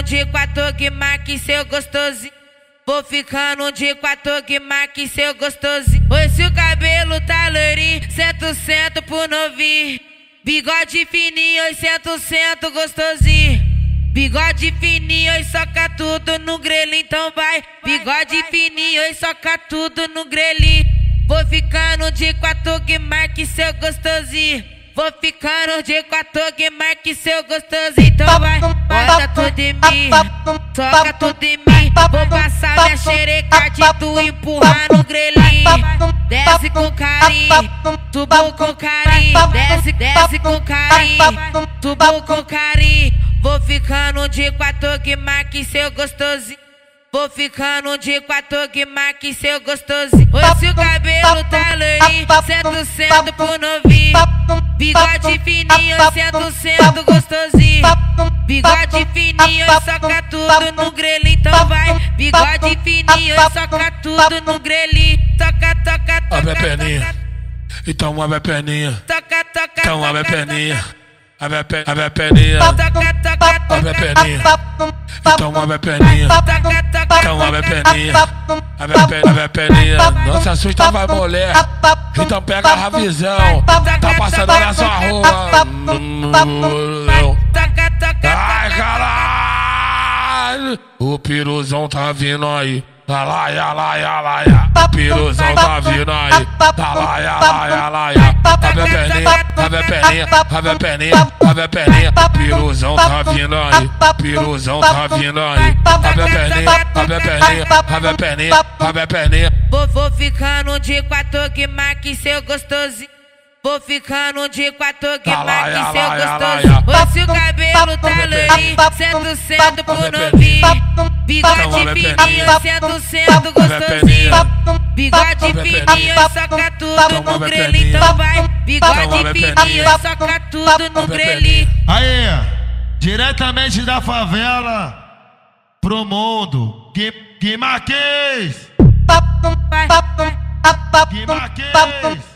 ficando de quatro que marque seu gostosinho. Vou ficando de quatro que marque seu gostosinho. Oi, se o cabelo tá loirinho, cento, cento por novinho. Bigode fininho, oi, cento, cento gostosinho. Bigode fininho e soca tudo no grelho, então vai. Bigode fininho e soca tudo no grelho. Vou ficando de quatro que marque seu gostosinho. Vou ficando de quatro que marque seu gostosinho, então vai. Tudo mim, soca tudo em mim. Vou passar minha xereca de tu empurrar no grelhinho. Desce com carinho, tubo com carinho. Desce, desce com carinho, tubo com carinho. Vou ficando de quatro que marque seu gostosinho. Vou ficando de quatro que marque seu gostosinho. Oi, se o cabelo tá loirinho, cento por novinho. Bigode fininho, cento, cento gostosinho. Bigode fininho, soca tudo no grelhinho, então vai. Bigode fininho, soca tudo no grelhinho. Toca, toca, toca. Abre a perninha. Então abre a perninha. Toca, toca, Então abre a perninha. Abre a, pe abre a perninha. Toca, toca, Abre a toca. perninha. Então abre a toca, Então abre a perninha. Abre a, pe abre. Não se assusta, vai mulher. Então pega a visão. Tá passando na sua rua. Ai, caralho! O piruzão tá vindo aí. Alaia, alaia, alaia. O piruzão tá vindo aí. Alaia, alaia, alaia. Abre a perninha, abre a perninha, abre a perninha, abre a perninha. Piruzão tá vindo aí. Piruzão tá vindo aí. Abre a perninha, abre a perninha, abre a perninha, abre a perninha. Vou ficando de quatro que marque seu gostosinho. Vou ficando de quatro que marque seu alaia. Oi, se o cabelo tá loirinho, cento, cento por novinho. Bigode fininho, Abre a gostosinho. Bigode fininho, soca tudo no grelhinho, então vai. Bigode fininho, soca tudo no grelhinho. Aí, diretamente da favela pro mundo. Gui- Guimarães! Vai. Guimarães!